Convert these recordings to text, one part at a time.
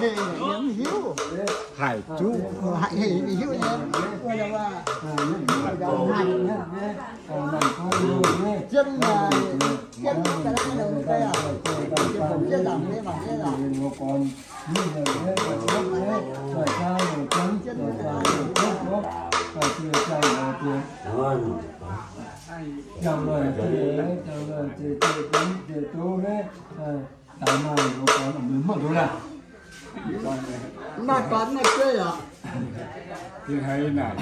hệ những hiếu hải chú. Hệ hiếu nhé, gọi là ว่า hành chân là chân cái đó là cái à chân chân làm cái mà cái là còn như là thế là tốt thế rồi sao rồi chấm chân là tốt tốt rồi chưa sao rồi chưa chào rồi chị chào rồi chị chị chấm chị tú đấy tại mà nó có là mình mất rồi là mà còn này chơi à thì hay là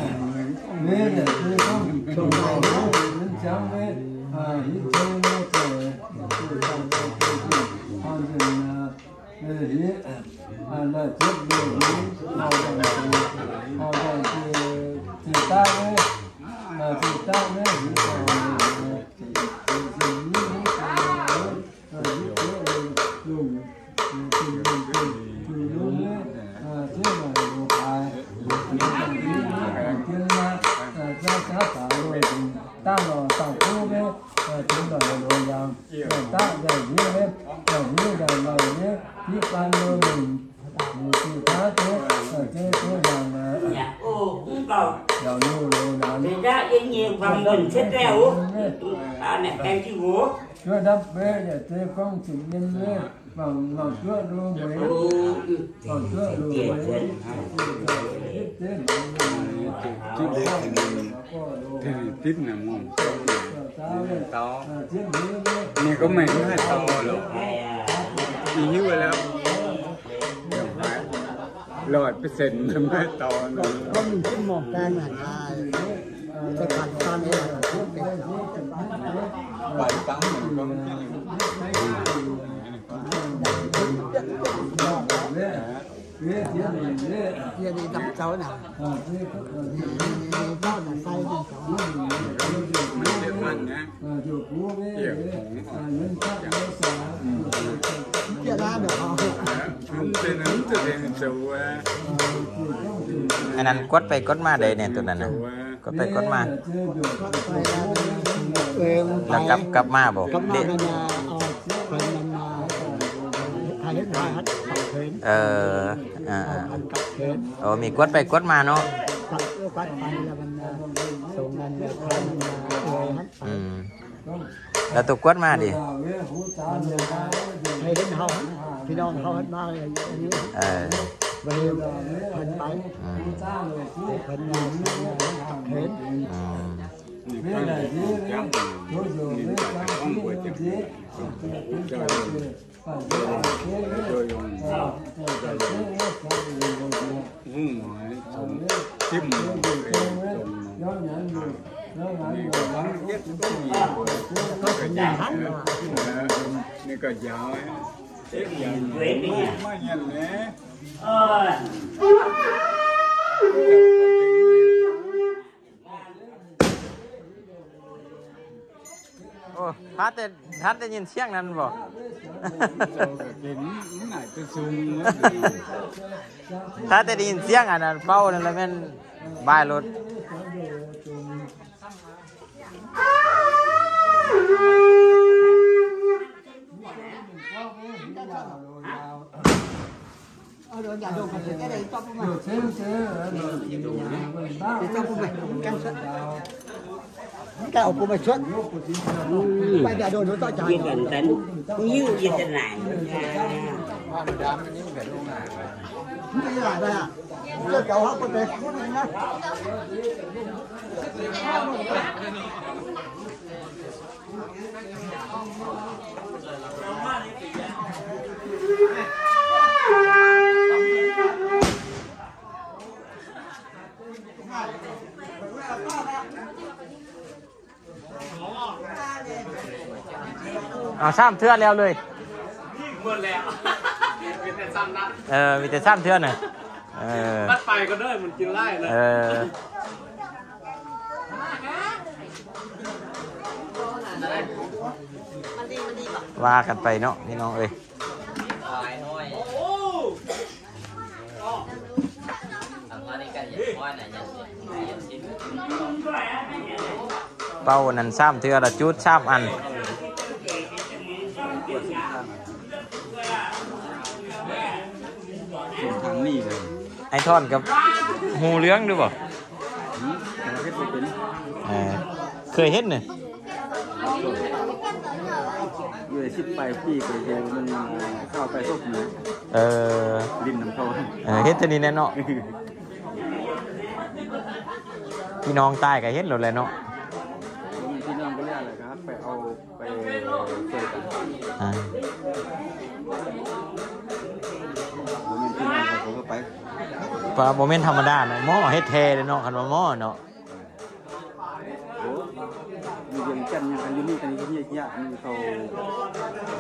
nghe là tôi không trồng này nó đến chấm đấy à hít chơi nó trời tôi không có cái gì hoàn toàn là hít à là chết được hoàn toàn hoàn toàn thì thì ta đấy là thì ta đấy hít vào thì ta là tàu cô đấy chúng là đồ vàng rồi ta để như đấy rồi như là lời nhé. Biết ban đôi mình ta thế ở thế thế rằng Dạ, ô, cũng còn. Giàu như đồ nào Thì ra yên nhiên vòng mình chết rèo À, này, em chứ bố chưa đắp bê để thế công chỉnh nhân bê เราเราเชื่อรู้ไหมเราเชื่อรู้ไหมที่เด็กที่นี่ที่นี่ติดนะมึงต่อนี่ก็ไม่ให้ต่อหรอกอีนิ้วแล้วร้อยเปอร์เซ็นต์ไม่ต่อก็มีขึ้นมองได้ไหมจะขัดตอนนี้เป็น bảy tám con giờ đi đập cháu nào đó là sai cho cháu giờ ra được anh anh quất tay quất ma đây nè tụi này nè. Quất tay quất ma. เออ แล้วกลับกลับมาบอก กลับมา เด็ กันนะเอาคนมันมาทายได้ฮัทขับเขิน เอออ่า พันกับเขิน โอ้มีกดไปกดมาเนาะ ขับเออพันพันแล้วมันส่งเงินเนี่ยคนมันมาเออฮัท อืมแล้วตัวกดมาดิ ให้เห็นเขาพี่น้องเขาฮัทมาเลยอันนี้ เออ วันนี้เพิ่นไป อืม เพิ่นงานเห็น อืม hung hỏi sống tiếp một cái sống bắn giết có gì ก็เป็นอย่างนั้น นี่ก็ยาวเอ๊ะยาว Quên đi nha ไม่ยันเลย Ờ โอ้ทัดแต่ทัดได้ยินเสียงนั้นบ่ rồi cái kính này tôi sung ถ้าแต่ได้ยินเสียงอันนั้นเฝ้านั่นแล้วแม่นบายรถ ờ rồi nhà đồ phải cái này cho mày Thế thế để cho mày căn suất cái ổ của mày suất bây giờ đồ nó to Như trời bình tĩnh Như như thế này cái gì lại đây à cho cháu học có thể thể nhá เอาซ้ำเทือแล้วเลยมื่แล้วมีแต่ซ้ำนัดเออมีแต่ซ้ำเทือน่ะเออนัดไปก็ได้มันกินไล่เลยเออว่ากันไปเนาะพี่น้องเอ้ยเป้านั่นซ้ำเทือละจุดซ้ำอัน นี้เลยไอทอนกับหูเลี้ยงดูบ่แต่เป็นเออเคยเห็นเนี่ยอยู่ในชิปไปพี่ไปเจอมันเข้าไปซบนะเออดินน้ำเขาเออเฮ็ดแตัวนี้แน่เนาะพี่น้องใต้ก็เฮ็ดหมดเลยเนาะ ปลาโมเมนต์ธรรมดาเนาะหม้อเฮ็ดแท้เลยเนาะคันว่าหม้อเนาะโอ้มีเรื่องจันทร์กันอยู่นี่กันอยู่นี่ยากมีเขา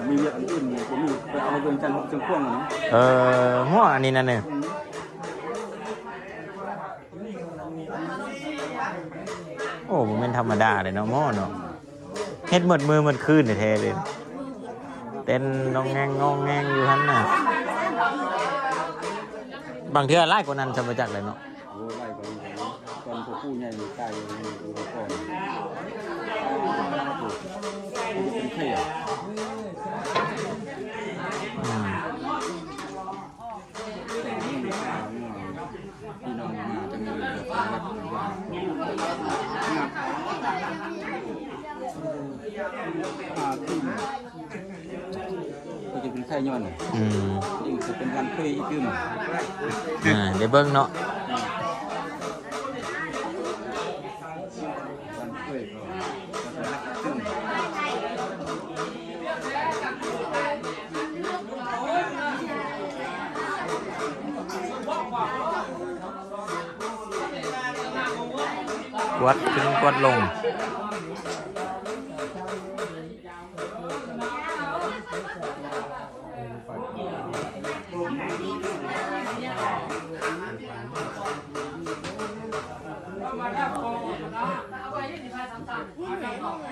มีเรื่องอื่นเนี่ยผมมีไปเอาเรื่องจันทร์จังพ่วงเนาะเออหม้ออันนี้นั่นเนี่ยโอ้โมเมนต์ธรรมดาเลยเนาะหม้อเนาะเฮ็ดหมดมือหมดคืนแท้ๆเลยเต้นงองแงงงองแงงอยู่หันน่ะ บางเทื่อไล่กว่านั้นจะมาจากเลยเนาะโอ้ไล่ไปตอนพวกผู้ใหญ่ตายอยู่ก่อนเป็นเที่ยพี่น้องมาจังเลยอ่าขึ้นก็จะเป็นไข่ย้อนอืม จะเป็นรันคุยอีกอยู่หนึ่งเดี๋ยวเบิ้งเนาะวัดขึ้นวัดลง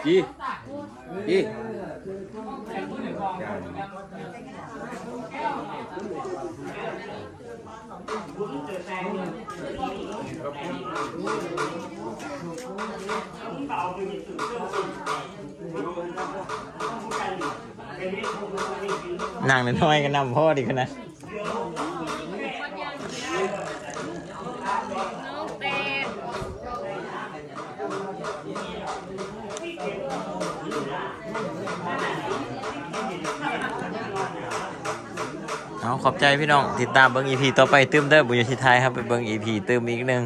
จีจีนางน้อยๆก็นำพ่อดีขนาด ขอบใจพี่น้อง ติดตามเบิ้งอีพีต่อไปเติมเด้อบุญยชิไทยครับไปเบิ้งอีพีเติมอีกหนึ่ง